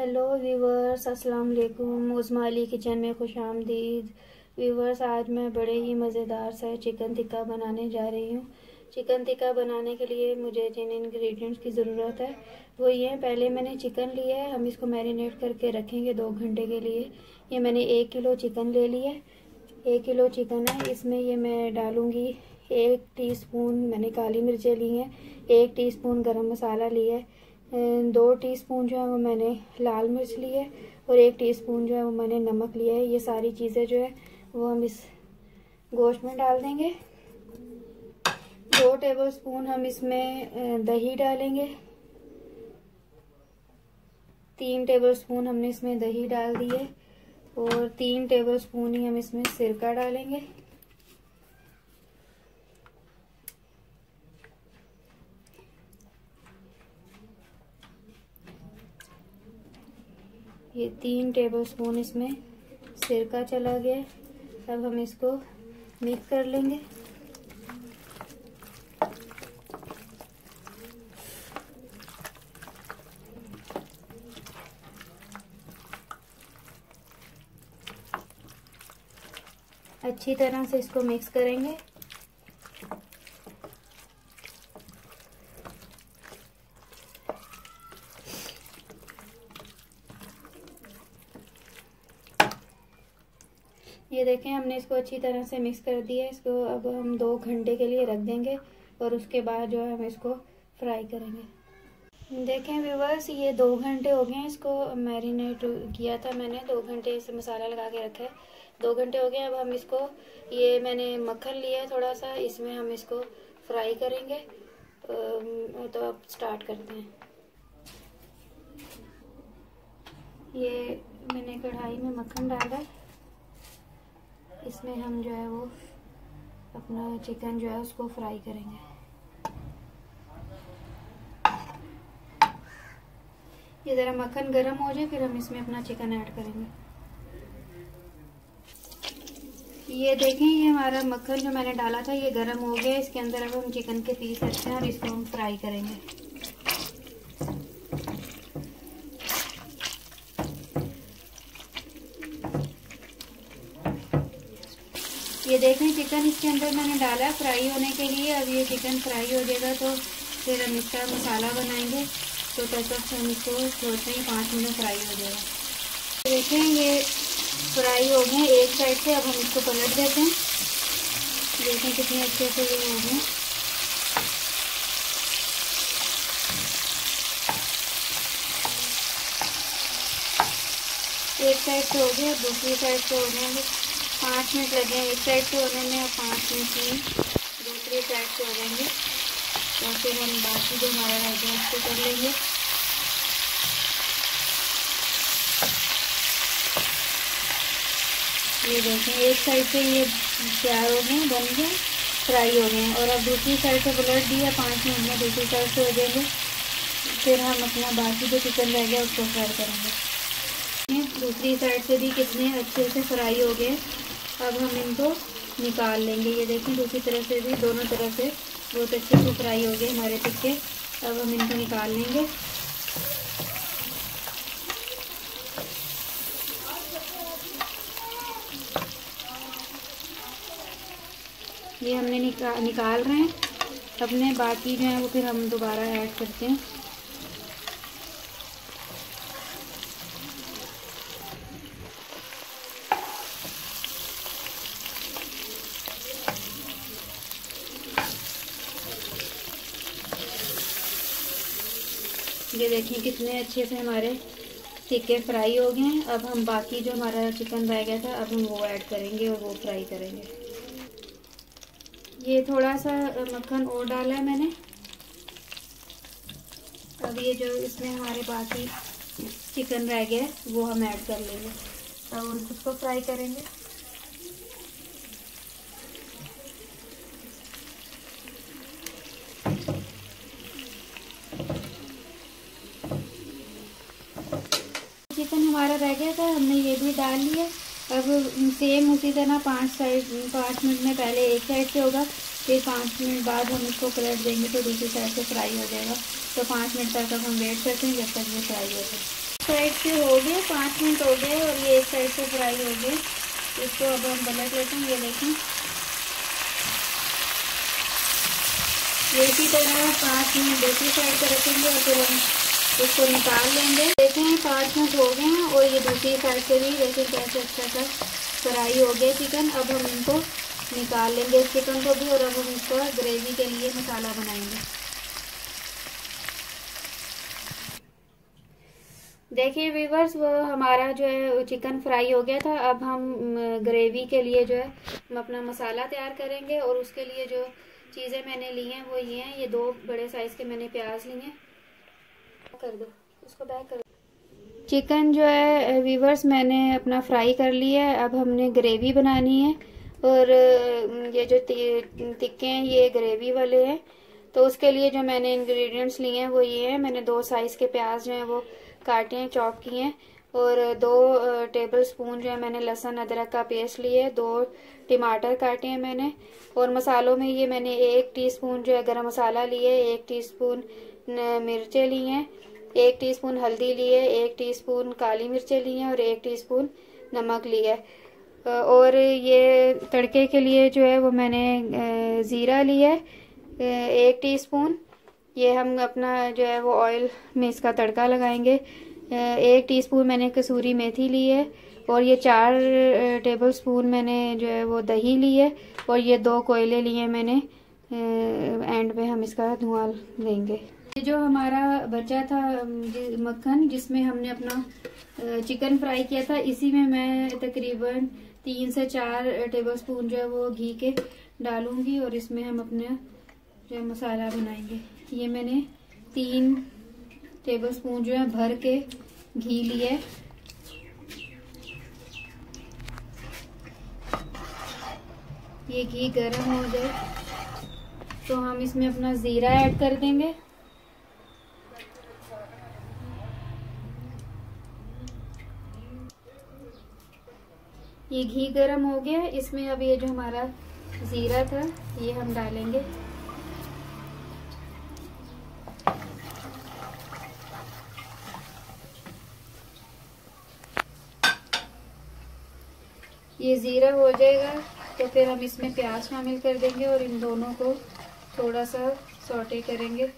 Hello viewers अस्सलाम वालेकुम उस्मा Ali kitchen में खुश आमदीद। व्यूवर्स आज मैं बड़े ही मज़ेदार सा चिकन टिक्का बनाने जा रही हूँ। चिकन टिक्का बनाने के लिए मुझे जिन इंग्रेडिएंट्स की ज़रूरत है, वो ये है। पहले मैंने चिकन लिया है, हम इसको मैरिनेट करके रखेंगे दो घंटे के लिए। ये मैंने एक किलो चिकन ले लिया है। एक किलो चिकन है, इसमें ये मैं डालूँगी एक टीस्पून मैंने काली मिर्चें ली हैं, एक टीस्पून गरम मसाला लिया है। दो टीस्पून जो है वो मैंने लाल मिर्च ली है और एक टीस्पून जो है वो मैंने नमक लिया है। ये सारी चीज़ें जो है वो हम इस गोश्त में डाल देंगे। दो टेबल स्पून हम इसमें दही डालेंगे। तीन टेबल स्पून हमने इसमें दही डाल दी है और तीन टेबल स्पून ही हम इसमें सिरका डालेंगे। ये तीन टेबल स्पून इसमें सिरका चला गया अब हम इसको मिक्स कर लेंगे। अच्छी तरह से इसको मिक्स करेंगे ये देखें हमने इसको अच्छी तरह से मिक्स कर दिया, इसको अब हम दो घंटे के लिए रख देंगे और उसके बाद जो है हम इसको फ्राई करेंगे। देखें व्यूवर्स ये दो घंटे हो गए हैं, इसको मैरिनेट किया था मैंने। दो घंटे इसे मसाला लगा के रखा है। दो घंटे हो गए, अब हम इसको, ये मैंने मक्खन लिया है थोड़ा सा, इसमें हम इसको फ्राई करेंगे। तो अब स्टार्ट करते हैं। ये मैंने कढ़ाई में मक्खन डाला इसमें हम जो है वो अपना चिकन जो है उसको फ्राई करेंगे। ये ज़रा मक्खन गरम हो जाए, फिर हम इसमें अपना चिकन ऐड करेंगे। ये देखें, ये हमारा मक्खन जो मैंने डाला था, ये गरम हो गया, इसके अंदर अब हम चिकन के पीस रखते हैं और इसको हम फ्राई करेंगे। ये देखें चिकन इसके अंदर मैंने डाला फ्राई होने के लिए। अब ये चिकन फ्राई हो जाएगा तो फिर हम इसका मसाला बनाएँगे। तो तब तक हम इसको सोचते हैं, पाँच मिनट फ्राई हो जाएगा। देखें, ये फ्राई हो गए एक साइड से, अब हम इसको पलट देते हैं। देखें कितने अच्छे से ये हो गए। एक साइड से हो गया, दूसरी साइड से हो जाएँगे पाँच मिनट लगे एक साइड से होने में और पाँच मिनट में दूसरी साइड से हो जाएँगे और फिर हम बाकी जो हमारा रह गया उसको कर लेंगे। ये देखें, एक साइड से ये तैयार हो गए, बन गए फ्राई हो गए। और अब दूसरी साइड से पलट दिया, पाँच मिनट में दूसरी साइड से हो जाएँगे फिर हम अपना बाकी जो चिकन रह गया, उसको फ्राई करेंगे। दूसरी साइड से भी कितने अच्छे से फ्राई हो गए। अब हम इनको निकाल लेंगे। ये देखें दूसरी तरफ़ से भी दोनों तरफ़ से बहुत अच्छे से फ्राई हो गए हमारे टिक्के। अब हम इनको निकाल लेंगे। ये हमने निका, निकाल रहे हैं। अपने बाकी जो है वो फिर हम दोबारा ऐड करते हैं। ये देखिए कितने अच्छे से हमारे टिक्के फ्राई हो गए हैं। अब हम बाकी जो हमारा चिकन रह गया था, अब हम वो ऐड करेंगे और वो फ्राई करेंगे। ये थोड़ा सा मक्खन और डाला है मैंने। अब ये जो इसमें हमारे बाकी चिकन रह गया है वो हम ऐड कर लेंगे। अब उसको फ्राई करेंगे चिकन हमारा रह गया था, हमने ये भी डाल लिया। अब सेम उसी तरह पाँच साइड पाँच मिनट में पहले एक साइड से होगा, फिर पाँच मिनट बाद हम इसको पलट देंगे तो दूसरी साइड से फ्राई हो जाएगा। तो पाँच मिनट तक हम वेट करते हैं जब तक ये फ्राई हो जाए। साइड से हो गए, पाँच मिनट हो गए और ये एक साइड से फ्राई हो गए। इसको अब हम पलट लेते हैं, ये देखें। इसी तरह पाँच मिनट दूसरी साइड पर रखेंगे और फिर हम इसको निकाल लेंगे। देखें पाँच मिनट हो गए हैं और ये दूसरी साइड से भी देखें कैसे अच्छा सा फ्राई हो गया चिकन। अब हम इनको निकाल लेंगे चिकन को भी और अब हम इसका ग्रेवी के लिए मसाला बनाएँगे। देखिए वीवर्स वो हमारा जो है चिकन फ्राई हो गया था। अब हम ग्रेवी के लिए जो है, हम अपना मसाला तैयार करेंगे और उसके लिए जो चीज़ें मैंने ली हैं, वो ये हैं। ये दो बड़े साइज़ के मैंने प्याज लिए हैं। कर दो, उसको बैक कर चिकन जो है वीवर्स मैंने अपना फ्राई कर लिया है। अब हमने ग्रेवी बनानी है। और ये जो टिक्के हैं, ये ग्रेवी वाले हैं। तो उसके लिए जो मैंने इंग्रेडिएंट्स लिए हैं, वो ये हैं। मैंने दो साइज़ के प्याज जो हैं, वो काटे हैं चॉप किए हैं। और दो टेबल स्पून जो है, मैंने लहसुन अदरक का पेस्ट लिए दो टमाटर काटे हैं मैंने। और मसालों में ये मैंने एक टीस्पून जो है, गरम मसाला लिए एक टीस्पून मिर्चें ली हैं। एक टीस्पून हल्दी लिए एक टीस्पून काली मिर्चें ली हैं और एक टीस्पून नमक है। और ये तड़के के लिए जो है वो मैंने ज़ीरा लिया है एक टीस्पून ये हम अपना जो है वो ऑयल में इसका तड़का लगाएँगे। एक टीस्पून मैंने कसूरी मेथी ली है और ये चार टेबल स्पून मैंने जो है वो दही ली है और ये दो कोयले लिए मैंने। एंड में हम इसका धुआँ देंगे। ये जो हमारा बचा था मक्खन, जिसमें हमने अपना चिकन फ्राई किया था, इसी में मैं तकरीबन तीन से चार टेबल स्पून जो है वो घी के डालूँगी और इसमें हम अपना जो मसाला बनाएँगे। ये मैंने तीन टेबल स्पून जो है भर के घी लिए। ये घी गर्म हो जाए तो हम इसमें अपना ज़ीरा ऐड कर देंगे। ये घी गर्म हो गया। इसमें अब ये जो हमारा ज़ीरा था, ये हम डालेंगे। ये ज़ीरा हो जाएगा तो फिर हम इसमें प्याज शामिल कर देंगे और इन दोनों को थोड़ा सा सोटे करेंगे।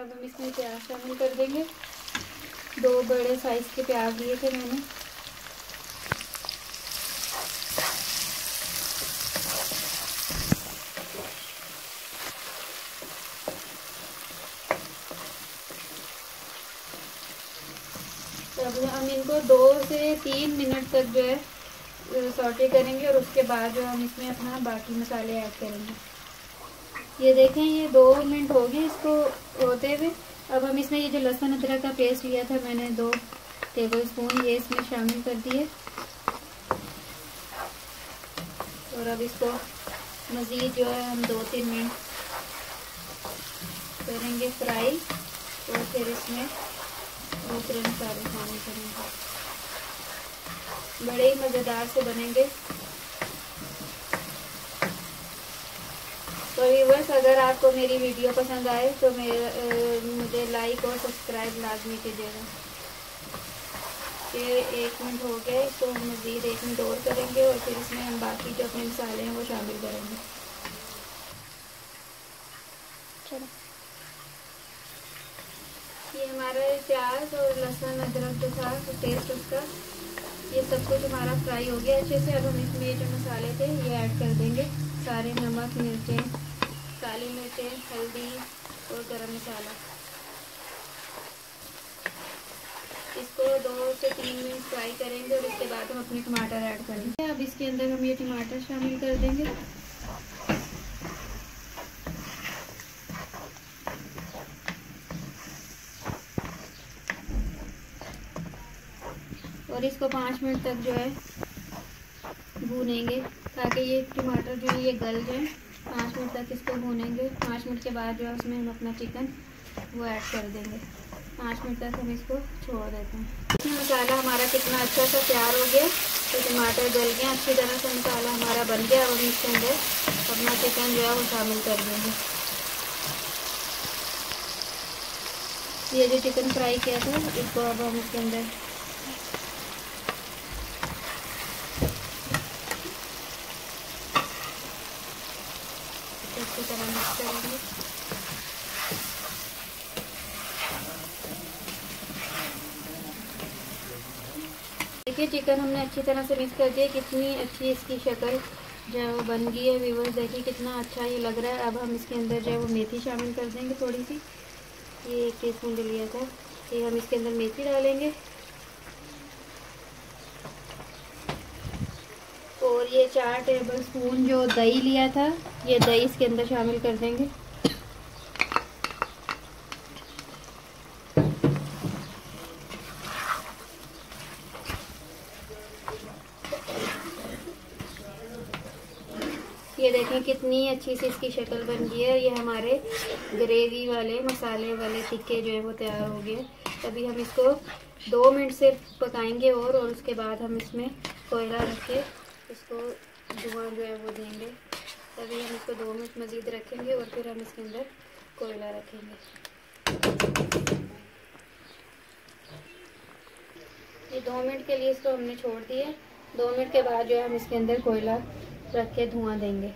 अब हम इसमें प्याज शामिल कर देंगे। दो बड़े साइज़ के प्याज लिए थे मैंने। हम इनको दो से तीन मिनट तक जो है सॉटे करेंगे और उसके बाद जो हम इसमें अपना बाकी मसाले ऐड करेंगे। ये देखें, ये दो मिनट हो गए इसको होते हुए। अब हम इसमें ये जो लहसुन अदरक का पेस्ट लिया था, मैंने दो टेबल स्पून ये इसमें शामिल कर दिए। और अब इसको मज़ीद जो है हम दो तीन मिनट करेंगे फ्राई और फिर इसमें दूसरे मसाले शामिल करेंगे बड़े ही मज़ेदार से बनेंगे। तो व्यूवर्स अगर आपको मेरी वीडियो पसंद आए तो मेरे मुझे लाइक और सब्सक्राइब लाजमी कीजिएगा। ये एक मिनट हो गया तो हम मज़ीद एक मिनट और करेंगे और फिर इसमें हम बाकी जो अपने मसाले हैं वो शामिल करेंगे। चलो। ये हमारा प्याज और लहसुन अदरक जो था तो टेस्ट उसका। ये सब कुछ हमारा फ्राई हो गया। अच्छे से अब हम इसमें जो मसाले थे ये ऐड कर देंगे। सारे नमक मिर्चें काली मिर्चें, हल्दी और गरम मसाला। इसको दो से तीन मिनट फ्राई करेंगे और इसके बाद हम अपने टमाटर ऐड करेंगे। अब इसके अंदर हम ये टमाटर शामिल कर देंगे। और इसको पाँच मिनट तक जो है भूनेंगे ताकि ये टमाटर जो है, ये गल जाए। पाँच मिनट तक इसको भूनेंगे। पाँच मिनट के बाद जो है उसमें हम अपना चिकन वो ऐड कर देंगे। पाँच मिनट तक हम इसको छोड़ देते हैं। इसमें मसाला हमारा कितना अच्छा सा तैयार हो गया। तो टमाटर गल गए, अच्छी तरह से मसाला हमारा बन गया और इसके अंदर अपना चिकन जो है वो शामिल कर देंगे। ये जो चिकन फ्राई किया था, इसको अब हम इसके अंदर अच्छी तरह मिक्स करेंगे। देखिए चिकन हमने अच्छी तरह से मिक्स कर दिया। कितनी अच्छी इसकी शक्ल जो है वो बन गई है व्यूवर्स देखिए, कितना अच्छा ये लग रहा है। अब हम इसके अंदर जो है वो मेथी शामिल कर देंगे थोड़ी सी ये एक टी स्पून लिया था। ये हम इसके अंदर मेथी डालेंगे। और ये चार टेबल स्पून जो दही लिया था ये दही इसके अंदर शामिल कर देंगे। ये देखें कितनी अच्छी सी इसकी शक्ल बन गई है। ये हमारे ग्रेवी वाले, मसाले वाले टिक्के जो है वो तैयार हो गए अभी हम इसको दो मिनट से पकाएँगे और और उसके बाद हम इसमें कोयला रख के इसको धुआँ जो है वो देंगे। तभी हम इसको दो मिनट मज़ीद रखेंगे और फिर हम इसके अंदर कोयला रखेंगे। ये दो मिनट के लिए इसको हमने छोड़ दिए। दो मिनट के बाद जो है हम इसके अंदर कोयला रख के धुआँ देंगे।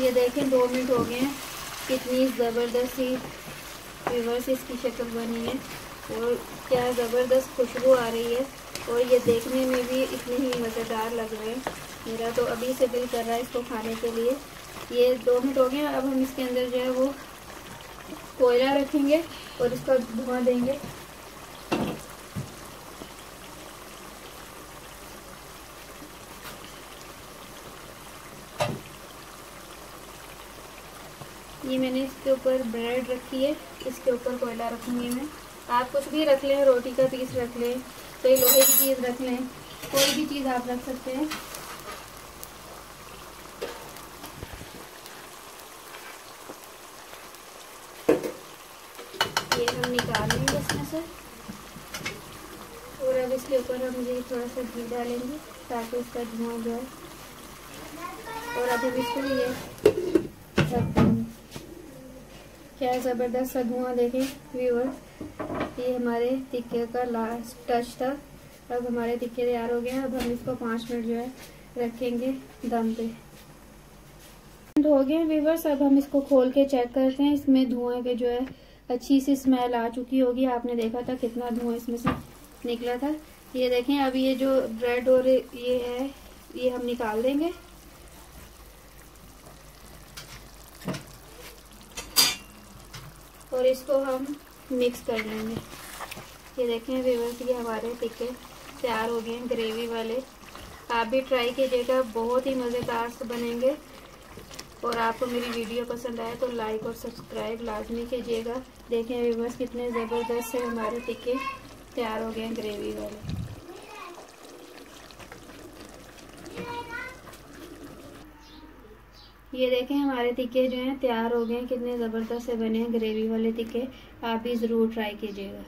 ये देखें, दो मिनट हो गए हैं। कितनी ज़बरदस्त ही रिवर्स इसकी शक्ल बनी है और क्या ज़बरदस्त खुशबू आ रही है। और ये देखने में भी इतने ही मज़ेदार लग रहे हैं। मेरा तो अभी से दिल कर रहा है इसको खाने के लिए। ये दो मिनट हो गए, अब हम इसके अंदर जो है वो कोयला रखेंगे और इसका धुआँ देंगे। ये मैंने इसके ऊपर ब्रेड रखी है, इसके ऊपर कोयला रखूँगी मैं। आप कुछ भी रख लें, रोटी का पीस रख लें, कोई लोहे की चीज़ रख लें, कोई भी चीज़ आप रख सकते हैं ये हम निकाल लेंगे इसमें से। और अब इसके ऊपर हम ये थोड़ा सा घी डालेंगे ताकि इसका धुआँ जो है और अभी इसको ये क्या ज़बरदस्त सा धुआँ देखें व्यूअर ये हमारे टिक्के का लास्ट टच था। अब हमारे टिक्के तैयार हो गए हैं। अब हम इसको पाँच मिनट जो है रखेंगे दम पे। हो गए व्यूवर्स अब हम इसको खोल के चेक करते हैं। इसमें धुआँ के जो है अच्छी सी स्मेल आ चुकी होगी। आपने देखा था कितना धुआँ इसमें से निकला था। ये देखें, अब ये जो ब्रेड और ये है, ये हम निकाल देंगे। और इसको हम मिक्स कर लेंगे। ये देखें व्यूवर्स ये हमारे टिक्के तैयार हो गए हैं ग्रेवी वाले। आप भी ट्राई कीजिएगा, बहुत ही मज़ेदार से बनेंगे। और आपको मेरी वीडियो पसंद आए तो लाइक और सब्सक्राइब लाजमी कीजिएगा। देखें व्यूवर्स कितने ज़बरदस्त से हमारे टिक्के। तैयार हो गए हैं ग्रेवी वाले। ये देखें हमारे टिक्के जो हैं, तैयार हो गए हैं। कितने ज़बरदस्त से बने हैं ग्रेवी वाले टिक्के। आप भी ज़रूर ट्राई कीजिएगा।